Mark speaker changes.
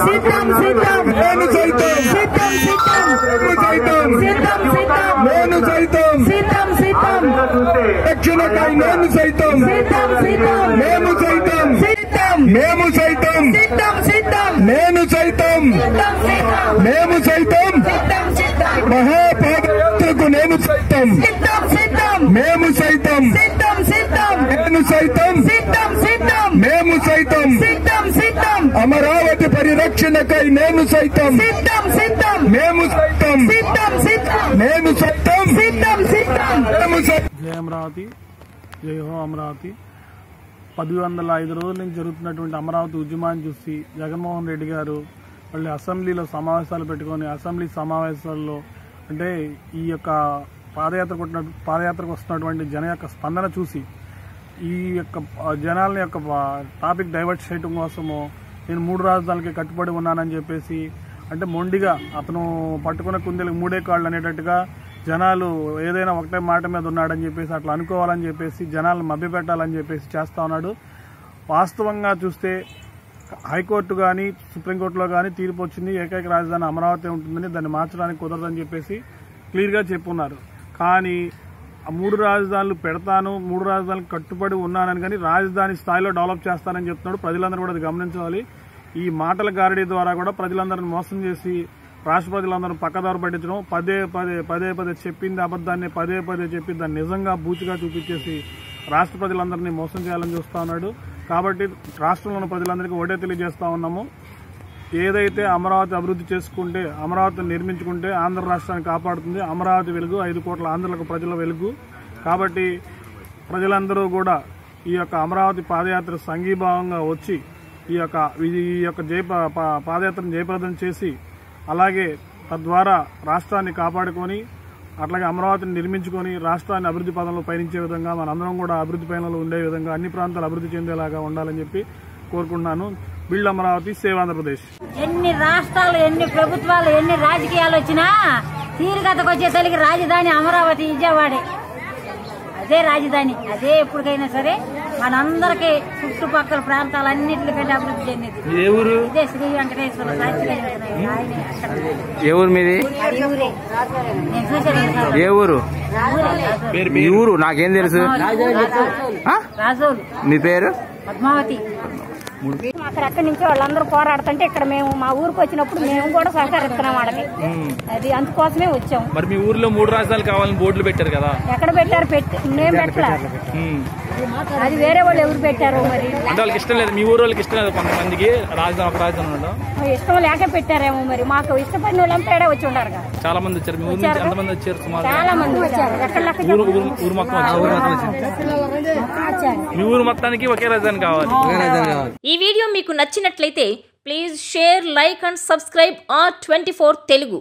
Speaker 1: సిద్ధం సిద్ధం
Speaker 2: నేను సైతం
Speaker 1: సిద్ధం సిద్ధం
Speaker 2: నేను సైతం
Speaker 1: సిద్ధం
Speaker 2: నేను సైతం
Speaker 1: సిద్ధం సిద్ధం
Speaker 2: రక్షణకై నేను సైతం
Speaker 1: సిద్ధం సిద్ధం
Speaker 2: మేము సైతం
Speaker 1: సిద్ధం
Speaker 2: మేము సైతం
Speaker 1: సిద్ధం సిద్ధం
Speaker 2: నేను సైతం
Speaker 1: సిద్ధం సిద్ధం
Speaker 2: మేము సైతం
Speaker 1: సిద్ధం సిద్ధం
Speaker 2: మహాపాదయాత్రకు నేను సైతం
Speaker 1: సిద్ధం సిద్ధం
Speaker 2: మేము సైతం
Speaker 1: సిద్ధం సిద్ధం
Speaker 2: నేను సైతం
Speaker 1: సిద్ధం
Speaker 2: అమరావతి పరిరక్షణకై నేను సైతం.
Speaker 1: సిద్ధం సిద్ధం.
Speaker 2: మేము సైతం.
Speaker 1: సిద్ధం సిద్ధం.
Speaker 2: నేను సైతం.
Speaker 1: సిద్ధం సిద్ధం.
Speaker 2: మేము సైతం
Speaker 3: జై అమరావతి జై హో అమరావతి. పది వందల ఐదు రోజుల నుంచి జరుగుతున్నటువంటి అమరావతి ఉద్యమాన్ని చూసి జగన్మోహన్ రెడ్డి గారు మళ్ళీ అసెంబ్లీలో సమావేశాలు పెట్టుకొని అసెంబ్లీ సమావేశాల్లో అంటే ఈ యొక్క పాదయాత్ర కొట్టిన పాదయాత్రకు వస్తున్నటువంటి జన యొక్క స్పందన చూసి ఈ యొక్క జనాల యొక్క టాపిక్ డైవర్ట్ చేయడం కోసము నేను మూడు రాజధానులకి కట్టుబడి ఉన్నానని చెప్పేసి అంటే మొండిగా అతను పట్టుకున్న కుందేలకు మూడే కాళ్ళు అనేటట్టుగా జనాలు ఏదైనా ఒకటే మాట మీద ఉన్నాడని చెప్పేసి అట్లా అనుకోవాలని చెప్పేసి జనాలను మభ్యపెట్టాలని చెప్పేసి చేస్తూ ఉన్నాడు. వాస్తవంగా చూస్తే హైకోర్టు కానీ సుప్రీంకోర్టులో కానీ తీర్పు వచ్చింది. ఏకైక రాజధాని అమరావతి ఉంటుందని దాన్ని మార్చడానికి కుదరదని చెప్పేసి క్లియర్గా చెప్పున్నారు. కానీ మూడు రాజధానులు పెడతాను మూడు రాజధానులు కట్టుబడి ఉన్నానని కానీ రాజధాని స్థాయిలో డెవలప్ చేస్తానని చెప్తున్నాడు. ప్రజలందరూ కూడా అది గమనించాలి. ఈ మాటల గారడీ ద్వారా కూడా ప్రజలందరిని మోసం చేసి రాష్ట్ర ప్రజలందరూ పక్కదారు పట్టించడం పదే పదే పదే పదే చెప్పింది అబద్ధాన్ని పదే పదే చెప్పి దాన్ని నిజంగా బూచిగా చూపించేసి రాష్ట్ర ప్రజలందరినీ మోసం చేయాలని చూస్తా ఉన్నాడు. కాబట్టి రాష్ట్రంలో ఉన్న ప్రజలందరికీ ఒకటే తెలియజేస్తా ఉన్నాము. ఏదైతే అమరావతి అభివృద్ధి చేసుకుంటే అమరావతిని నిర్మించుకుంటే ఆంధ్ర రాష్ట్రాన్ని కాపాడుతుంది. అమరావతి వెలుగు ఐదు కోట్ల ఆంధ్రులకు ప్రజల వెలుగు. కాబట్టి ప్రజలందరూ కూడా ఈ యొక్క అమరావతి పాదయాత్ర సంఘీభావంగా వచ్చి ఈ యొక్క ఈ యొక్క జయ పా- పాదయాత్రను జయప్రదం చేసి అలాగే తద్వారా రాష్ట్రాన్ని కాపాడుకొని అట్లాగే అమరావతిని నిర్మించుకొని రాష్ట్రాన్ని అభివృద్ధి పదంలో పయనించే విధంగా మనందరం కూడా అభివృద్ధి పయనంలో ఉండే విధంగా అన్ని ప్రాంతాలు అభివృద్ధి చెందేలాగా ఉండాలని చెప్పి కోరుకుంటున్నాను. బిల్డ్ అమరావతి సేవ్ ఆంధ్రప్రదేశ్
Speaker 4: ఎన్ని రాష్ట్రాలు ఎన్ని ప్రభుత్వాలు ఎన్ని రాజకీయాలు వచ్చినా తీరుగతకు వచ్చే తల్లికి రాజధాని అమరావతి విజయవాడే. అదే రాజధాని అదే ఎప్పటికైనా సరే మనందరికీ చుట్టుపక్కల ప్రాంతాలన్నింటికంటే అభివృద్ధి చెందింది. ఇదే శ్రీ వెంకటేశ్వర.
Speaker 5: ఏ ఊరు మీది. ఏ ఊరు. ఈ ఊరు? నాకేం తెలుసు? మీ పేరు?
Speaker 4: పద్మావతి.
Speaker 6: అక్కడ అక్కడి నుంచి వాళ్ళందరూ పోరాడుతుంటే ఇక్కడ మేము మా ఊరికి వచ్చినప్పుడు మేము కూడా సహకరిస్తున్నాం వాళ్ళకి. అది అందుకోసమే వచ్చాం.
Speaker 7: మరి మీ ఊర్లో మూడు రాజధానులు కావాలని బోర్డులు పెట్టారు కదా.
Speaker 6: ఎక్కడ పెట్టారు? పెట్టి మేము. పెట్టలేదు. అది వేరే వాళ్ళు ఎవరు పెట్టారో మరి?
Speaker 7: అంటే వాళ్ళకి ఇష్టం లేదు. మీ ఊరు వాళ్ళకి ఇష్టం లేదు కొంతమందికి. రాజధాని ఒక రాజధాని ఉండడం.
Speaker 6: ఇష్టం లేక పెట్టారేమో మరి? మాకు ఇష్టపడిన వాళ్ళంతా ఏడే వచ్చి ఉండారు కదా.
Speaker 7: చాలా మంది వచ్చారు. మీ ఊరు నుంచి ఎంతమంది వచ్చారు సుమారు
Speaker 6: చాలా మంది వచ్చారు. ఎక్కడ లెక్క
Speaker 7: ఊరు ఊరు ఊరు మొత్తం
Speaker 6: వచ్చారు.
Speaker 7: మీ ఊరు మొత్తానికి ఒకే రాజధాని కావాలి.
Speaker 8: ఈ వీడియో మీకు నచ్చినట్లయితే please share like and subscribe R twenty Telugu.